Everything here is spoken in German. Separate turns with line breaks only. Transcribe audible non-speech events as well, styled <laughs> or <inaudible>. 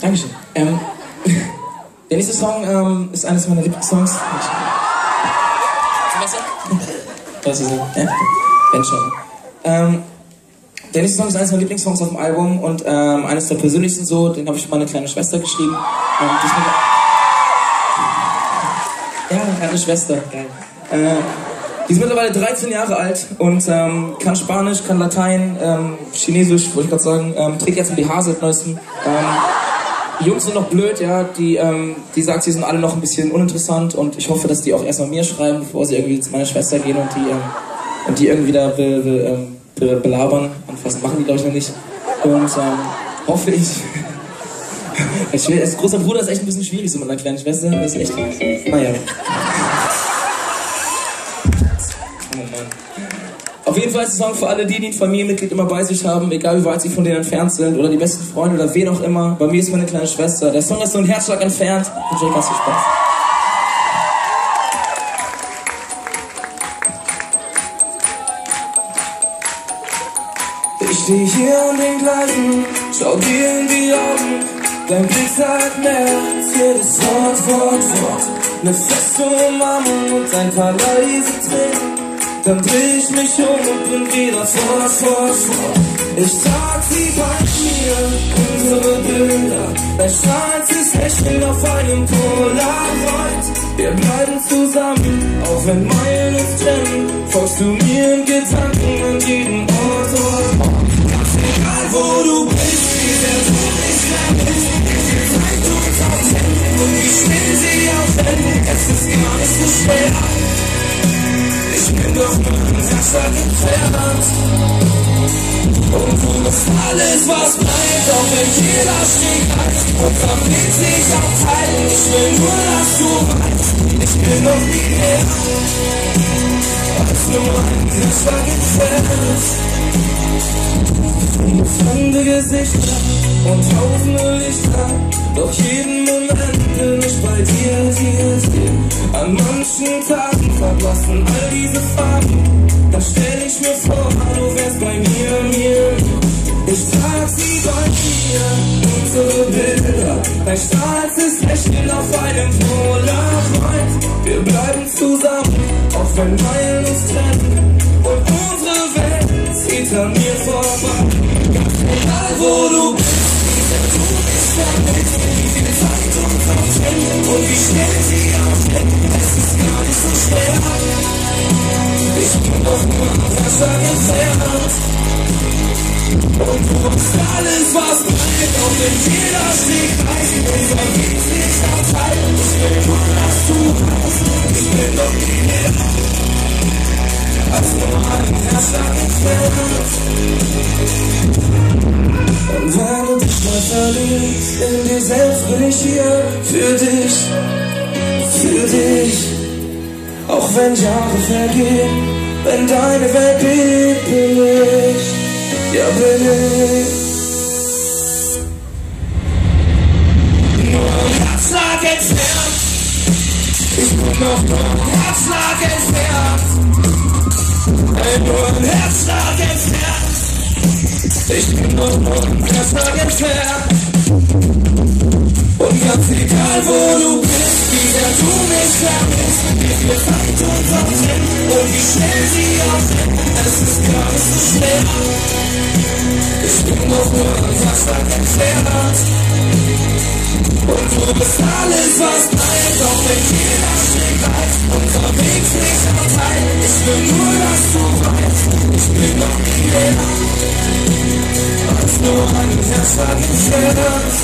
Dankeschön. Ähm, <laughs> der nächste Song ähm, ist eines meiner Lieblingssongs. Zum Wasser? Das ist ja. Ben schon. Ähm, der nächste Song ist eines meiner Lieblingssongs auf dem Album und ähm, eines der persönlichsten so, den habe ich für meine kleine Schwester geschrieben. Ähm, die ist mit- ja, er hat eine Schwester. Geil. Äh, die ist mittlerweile 13 Jahre alt und ähm, kann Spanisch, kann Latein, ähm, Chinesisch, wollte ich gerade sagen, ähm, trägt jetzt ein BH seit neuestem. Ähm, die Jungs sind noch blöd, ja, die, ähm, die sagt, sie sind alle noch ein bisschen uninteressant und ich hoffe, dass die auch erstmal mir schreiben, bevor sie irgendwie zu meiner Schwester gehen und die, ähm, und die irgendwie da be, be, ähm, be, belabern. Und was machen die, glaube ich, noch nicht. Und ähm, hoffe ich. <laughs> Ich will, als großer Bruder ist echt ein bisschen schwierig, so mit einer kleinen Schwester. Das ist echt. Naja. Oh Mann. Auf jeden Fall ist der Song für alle, die, die ein Familienmitglied immer bei sich haben, egal wie weit sie von denen entfernt sind, oder die besten Freunde oder wen auch immer. Bei mir ist meine kleine Schwester. Der Song ist so ein Herzschlag entfernt. Wünsche euch ganz viel Spaß. Ich steh hier an den Gleisen, schau dir in die Augen. Dein Blick sagt März, jedes Wort, Wort, Wort. Ne feste Umarmung und ein paar leise Tränen. Dann dreh ich mich um und bin wieder fort, fort, fort. Ich trag sie bei mir, unsere Bilder. Dein strahlendes Lächeln auf einem Polaroid. Wir bleiben zusammen, auch wenn Meilen uns trennen. Folgst du mir in Gedanken an jeden Ort, Ort, Ort. Ganz egal, wo du bist, sehr du mich vermisst. Wie viel Zeit du uns und wie schnell sie auch rennen. Es ist gar nicht so schwer. Doch nur ein Herzschlag entfernt. Und du bist alles, was bleibt, auch wenn jeder Steg reicht. Und damit sich auch teilen, ich will nur, dass du weißt, ich bin noch nie mehr als nur ein Herzschlag entfernt. Fremde Gesichter und tausende Lichter, doch jeden Moment bin ich bei dir, dir, dir. An manchen Tagen verblassen all diese Farben, dann stell ich mir vor, du wärst bei mir, mir. Ich trag sie bei mir, unsere Bilder, dein strahlstes Lächeln auf einem Polaroid. Wir bleiben zusammen, auch wenn Meilen uns trennen und unsere Welt zieht an mir vorbei. Egal, wo du bist, wie sehr du mich vermisst, wie viel Zeit auch trennt und wie schnell sie aufrennt. Alles, was bleibt, auch wenn jeder Steg weiß, unser Weg sich aufteilt. Ich will nur, dass du weißt, ich bin doch mehr als nur ein Herzschlag entfernt. Und wenn du dich mal verliebst, in dir selbst bin ich hier für dich, für dich. Auch wenn Jahre vergehen, wenn deine Welt bebt, ich, ja bin ich. Nur Herzschlag entfernt, ich bin noch ein Herzschlag entfernt. Ey, nur ein Herzschlag entfernt. Ich bin noch ein Herzschlag entfernt. Und ganz egal, wo du bist, mich vermisst, wie viel und wie schnell sie aufrennt, es ist gar nicht so schwer. Ich bin noch nur ein Herzschlag entfernt. Und du bist alles, was bleibt, auch wenn jeder Schritt. Unser Weg sich aufteilt. Ich will nur, dass du weißt, ich bin noch nie mehr als nur ein Herzschlag entfernt.